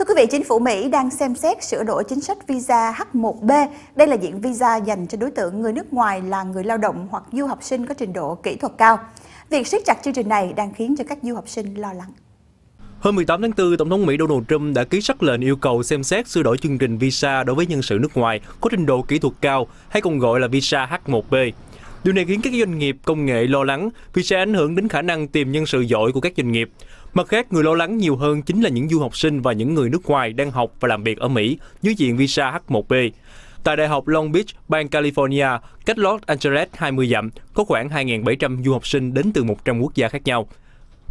Thưa quý vị, chính phủ Mỹ đang xem xét sửa đổi chính sách visa H1B. Đây là diện visa dành cho đối tượng người nước ngoài là người lao động hoặc du học sinh có trình độ kỹ thuật cao. Việc siết chặt chương trình này đang khiến cho các du học sinh lo lắng. Hôm 18 tháng 4, Tổng thống Mỹ Donald Trump đã ký sắc lệnh yêu cầu xem xét sửa đổi chương trình visa đối với nhân sự nước ngoài có trình độ kỹ thuật cao hay còn gọi là visa H1B. Điều này khiến các doanh nghiệp công nghệ lo lắng vì sẽ ảnh hưởng đến khả năng tìm nhân sự giỏi của các doanh nghiệp. Mặt khác, người lo lắng nhiều hơn chính là những du học sinh và những người nước ngoài đang học và làm việc ở Mỹ dưới diện visa H1B. Tại Đại học Long Beach, bang California, cách Los Angeles 20 dặm, có khoảng 2.700 du học sinh đến từ 100 quốc gia khác nhau.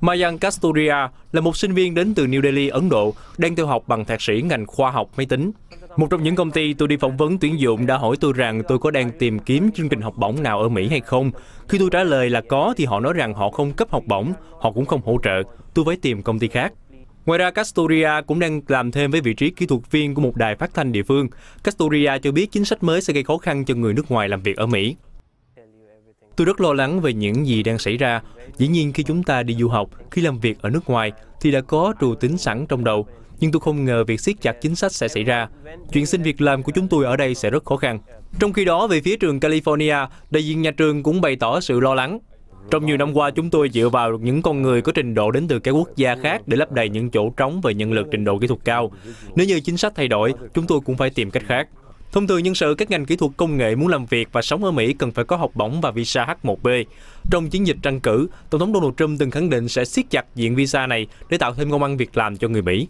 Mayan Casturia là một sinh viên đến từ New Delhi, Ấn Độ, đang theo học bằng thạc sĩ ngành khoa học máy tính. Một trong những công ty tôi đi phỏng vấn tuyển dụng đã hỏi tôi rằng tôi có đang tìm kiếm chương trình học bổng nào ở Mỹ hay không. Khi tôi trả lời là có thì họ nói rằng họ không cấp học bổng, họ cũng không hỗ trợ. Tôi phải tìm công ty khác. Ngoài ra, Castoria cũng đang làm thêm với vị trí kỹ thuật viên của một đài phát thanh địa phương. Castoria cho biết chính sách mới sẽ gây khó khăn cho người nước ngoài làm việc ở Mỹ. Tôi rất lo lắng về những gì đang xảy ra. Dĩ nhiên khi chúng ta đi du học, khi làm việc ở nước ngoài thì đã có trù tính sẵn trong đầu. Nhưng tôi không ngờ việc siết chặt chính sách sẽ xảy ra. Chuyện xin việc làm của chúng tôi ở đây sẽ rất khó khăn. Trong khi đó, về phía trường California, đại diện nhà trường cũng bày tỏ sự lo lắng. Trong nhiều năm qua, chúng tôi dựa vào những con người có trình độ đến từ các quốc gia khác để lấp đầy những chỗ trống về nhân lực trình độ kỹ thuật cao. Nếu như chính sách thay đổi, chúng tôi cũng phải tìm cách khác. Thông thường nhân sự các ngành kỹ thuật công nghệ muốn làm việc và sống ở Mỹ cần phải có học bổng và visa H1B. Trong chiến dịch tranh cử, Tổng thống Donald Trump từng khẳng định sẽ siết chặt diện visa này để tạo thêm công ăn việc làm cho người Mỹ.